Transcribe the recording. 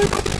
What?